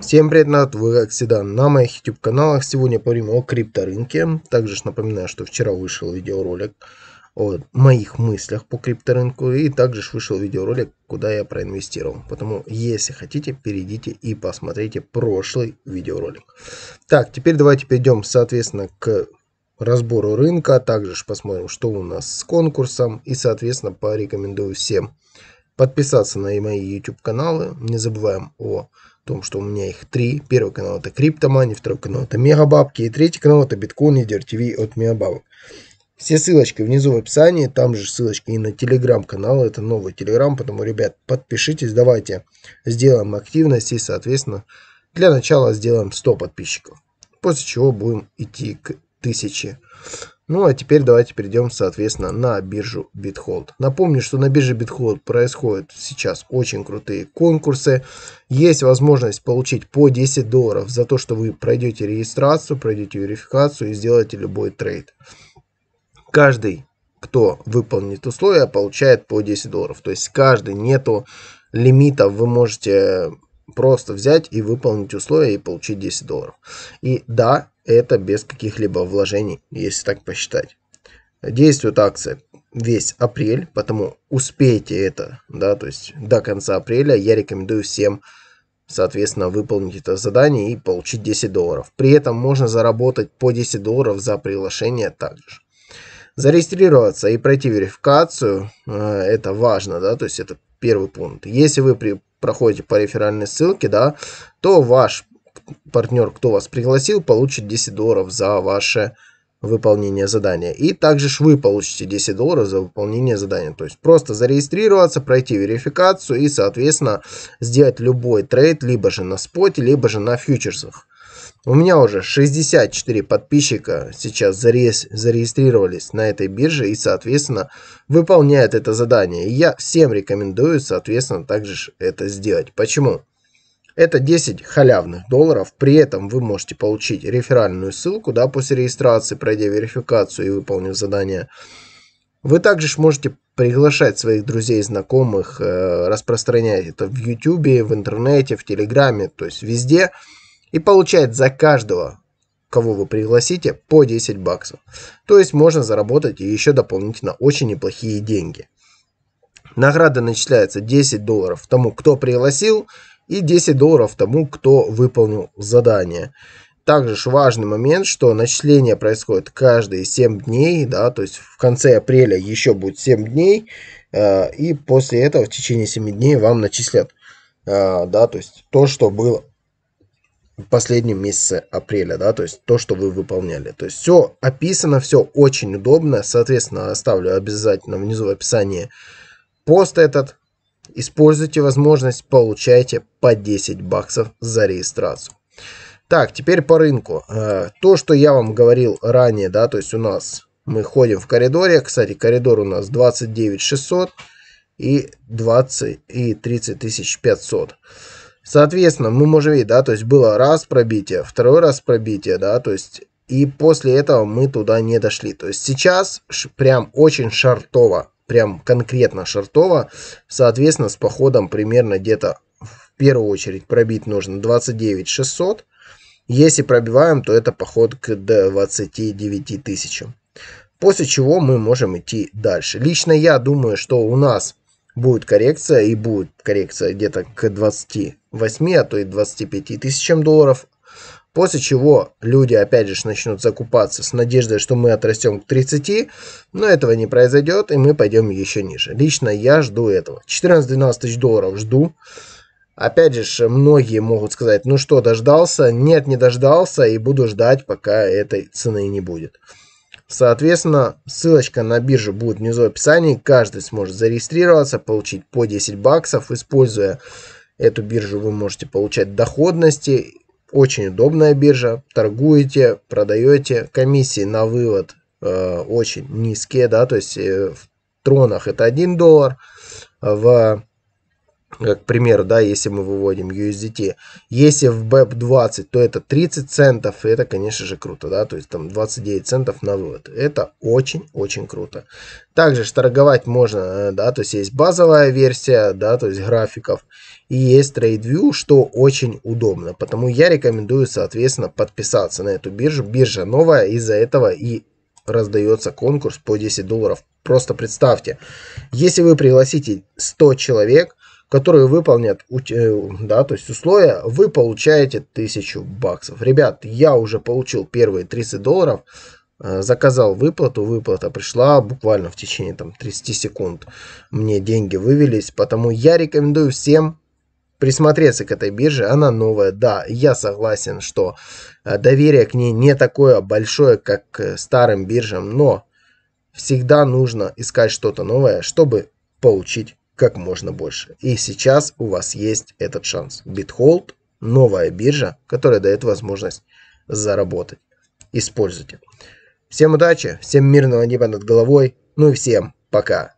Всем привет, вы как всегда на моих YouTube каналах. Сегодня поговорим о крипторынке. Также напоминаю, что вчера вышел видеоролик о моих мыслях по крипторынку. И также вышел видеоролик, куда я проинвестировал. Поэтому, если хотите, перейдите и посмотрите прошлый видеоролик. Так, теперь давайте перейдем, соответственно, к разбору рынка. Также посмотрим, что у нас с конкурсом. И, соответственно, порекомендую всем подписаться на мои YouTube каналы. Не забываем о том, что у меня их три. Первый канал это Криптомани, второй канал это Мегабабки и третий канал это Биткоин Лидер ТВ от Мегабабок. Все ссылочки внизу в описании, там же ссылочки и на телеграм-канал, это новый телеграм, поэтому, ребят, подпишитесь, давайте сделаем активность и, соответственно, для начала сделаем 100 подписчиков, после чего будем идти к 1000. Ну а теперь давайте перейдем, соответственно, на биржу BitHold. Напомню, что на бирже BitHold происходят сейчас очень крутые конкурсы. Есть возможность получить по 10 долларов за то, что вы пройдете регистрацию, пройдете верификацию и сделаете любой трейд. Каждый, кто выполнит условия, получает по 10 долларов. То есть каждый нету лимитов, вы можете просто взять и выполнить условия и получить 10 долларов. И да, это без каких-либо вложений, если так посчитать. Действует акция весь апрель, потому успейте это, да, то есть до конца апреля я рекомендую всем, соответственно, выполнить это задание и получить 10 долларов. При этом можно заработать по 10 долларов за приглашение также. Зарегистрироваться и пройти верификацию, э, это важно, да, то есть это первый пункт. Если вы при, проходите по реферальной ссылке, да, то ваш партнер, кто вас пригласил, получит 10 долларов за ваше выполнение задания. И также ж вы получите 10 долларов за выполнение задания. То есть просто зарегистрироваться, пройти верификацию и, соответственно, сделать любой трейд, либо же на споте, либо же на фьючерсах. У меня уже 64 подписчика сейчас зарегистрировались на этой бирже и, соответственно, выполняют это задание. И я всем рекомендую, соответственно, также это сделать. Почему? Это 10 халявных долларов. При этом вы можете получить реферальную ссылку да, после регистрации, пройдя верификацию и выполнив задание. Вы также можете приглашать своих друзей знакомых, э, распространять это в YouTube, в интернете, в Телеграме, то есть везде. И получать за каждого, кого вы пригласите, по 10 баксов. То есть можно заработать еще дополнительно очень неплохие деньги. Награда начисляется 10 долларов тому, кто пригласил, и 10 долларов тому, кто выполнил задание. Также важный момент, что начисление происходит каждые 7 дней, да, то есть в конце апреля еще будет 7 дней, э, и после этого в течение 7 дней вам начислят, э, да, то есть то, что было в последнем месяце апреля, да, то есть то, что вы выполняли. То есть все описано, все очень удобно, соответственно, оставлю обязательно внизу в описании пост этот, Используйте возможность, получайте по 10 баксов за регистрацию. Так, теперь по рынку. Э, то, что я вам говорил ранее, да, то есть у нас мы ходим в коридоре. Кстати, коридор у нас 29 600 и 20 и 30 500. Соответственно, мы можем видеть, да, то есть было раз пробитие, второй раз пробитие, да, то есть и после этого мы туда не дошли. То есть сейчас прям очень шартово прям конкретно шартово. Соответственно, с походом примерно где-то в первую очередь пробить нужно 29 600. Если пробиваем, то это поход к 29 тысячам. После чего мы можем идти дальше. Лично я думаю, что у нас будет коррекция и будет коррекция где-то к 28, а то и 25 тысячам долларов. После чего люди опять же начнут закупаться с надеждой, что мы отрастем к 30, но этого не произойдет и мы пойдем еще ниже. Лично я жду этого. 14-12 тысяч долларов жду. Опять же, многие могут сказать, ну что, дождался? Нет, не дождался и буду ждать, пока этой цены не будет. Соответственно, ссылочка на биржу будет внизу в описании. Каждый сможет зарегистрироваться, получить по 10 баксов. Используя эту биржу, вы можете получать доходности очень удобная биржа. Торгуете, продаете. Комиссии на вывод э, очень низкие. Да, то есть э, в тронах это 1 доллар. В к примеру, да, если мы выводим USDT. Если в BEP20, то это 30 центов, и это, конечно же, круто, да, то есть там 29 центов на вывод. Это очень-очень круто. Также торговать можно, э, да, то есть есть базовая версия, да, то есть графиков, и есть TradeView, что очень удобно. Потому я рекомендую, соответственно, подписаться на эту биржу. Биржа новая, из-за этого и раздается конкурс по 10 долларов. Просто представьте, если вы пригласите 100 человек, которые выполнят э, да, то есть условия, вы получаете 1000 баксов. Ребят, я уже получил первые 30 долларов, э, заказал выплату, выплата пришла буквально в течение там 30 секунд. Мне деньги вывелись, потому я рекомендую всем присмотреться к этой бирже. Она новая, да, я согласен, что э, доверие к ней не такое большое, как к старым биржам, но всегда нужно искать что-то новое, чтобы получить как можно больше. И сейчас у вас есть этот шанс. BitHold – новая биржа, которая дает возможность заработать. Используйте. Всем удачи, всем мирного неба над головой, ну и всем пока.